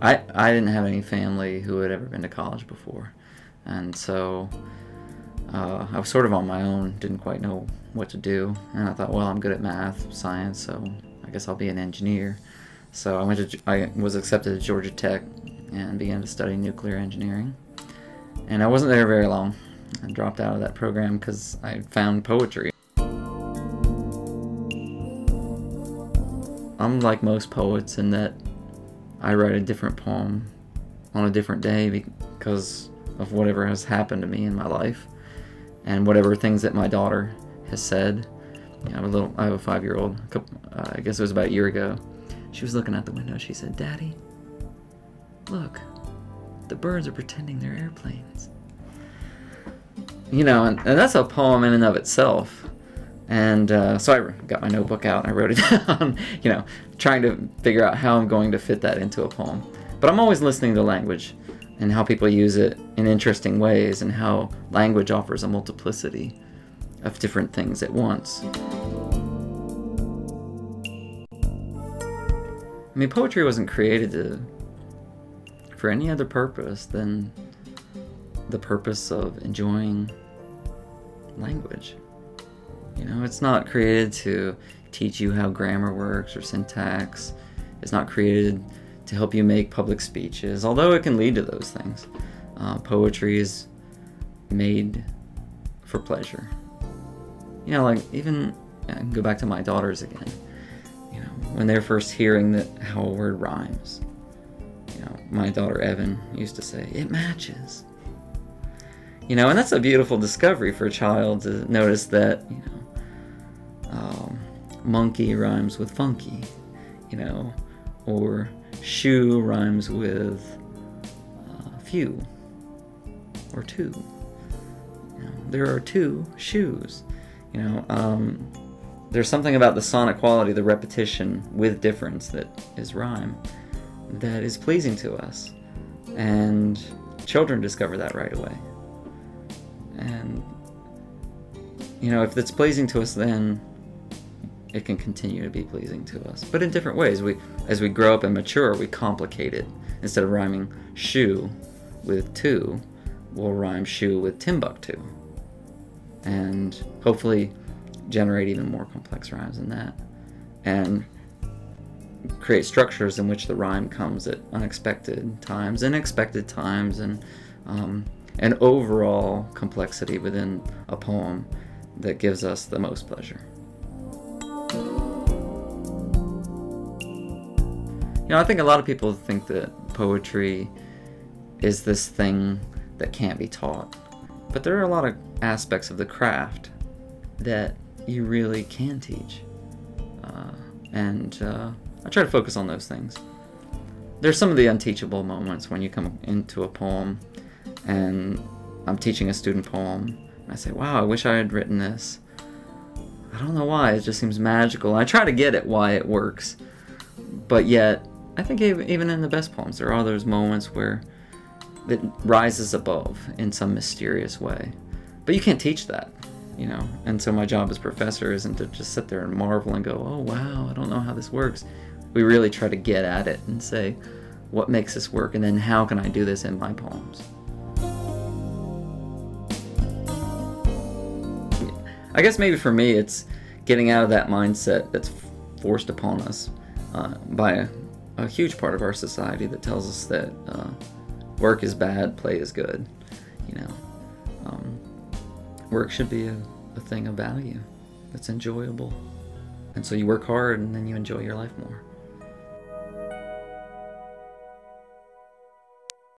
I I didn't have any family who had ever been to college before, and so uh, I was sort of on my own. Didn't quite know what to do, and I thought, well, I'm good at math, science, so I guess I'll be an engineer. So I went to I was accepted at Georgia Tech and began to study nuclear engineering. And I wasn't there very long. I dropped out of that program because I found poetry. I'm like most poets in that I write a different poem on a different day because of whatever has happened to me in my life and whatever things that my daughter has said. You know, I have a little, I have a five-year-old. uh, I guess it was about a year ago. She was looking out the window. She said, "Daddy, look, the birds are pretending they're airplanes." You know, and, and that's a poem in and of itself. And uh, so I got my notebook out and I wrote it down, you know, trying to figure out how I'm going to fit that into a poem. But I'm always listening to language and how people use it in interesting ways and how language offers a multiplicity of different things at once. I mean, poetry wasn't created to, for any other purpose than the purpose of enjoying language. You know, it's not created to teach you how grammar works or syntax. It's not created to help you make public speeches, although it can lead to those things. Uh, poetry is made for pleasure. You know, like even I can go back to my daughters again. You know, when they're first hearing that how a word rhymes. You know, my daughter Evan used to say, "It matches." You know, and that's a beautiful discovery for a child to notice that. You know, monkey rhymes with funky, you know, or shoe rhymes with uh, few or two. You know, there are two shoes. You know, um, there's something about the sonic quality, the repetition with difference that is rhyme, that is pleasing to us, and children discover that right away. And you know, if it's pleasing to us, then it can continue to be pleasing to us. But in different ways. We, as we grow up and mature, we complicate it. Instead of rhyming shoe with two, we'll rhyme shoe with Timbuktu. And hopefully generate even more complex rhymes than that. And create structures in which the rhyme comes at unexpected times, unexpected times, and um, an overall complexity within a poem that gives us the most pleasure. You know, I think a lot of people think that poetry is this thing that can't be taught. But there are a lot of aspects of the craft that you really can teach. Uh, and uh, I try to focus on those things. There's some of the unteachable moments when you come into a poem and I'm teaching a student poem and I say, wow, I wish I had written this. I don't know why, it just seems magical. I try to get at why it works, but yet I think even in the best poems, there are those moments where it rises above in some mysterious way. But you can't teach that, you know. And so my job as professor isn't to just sit there and marvel and go, oh wow, I don't know how this works. We really try to get at it and say, what makes this work, and then how can I do this in my poems? I guess maybe for me, it's getting out of that mindset that's forced upon us uh, by a huge part of our society that tells us that uh, work is bad, play is good. You know, um, work should be a, a thing of value that's enjoyable. And so you work hard and then you enjoy your life more.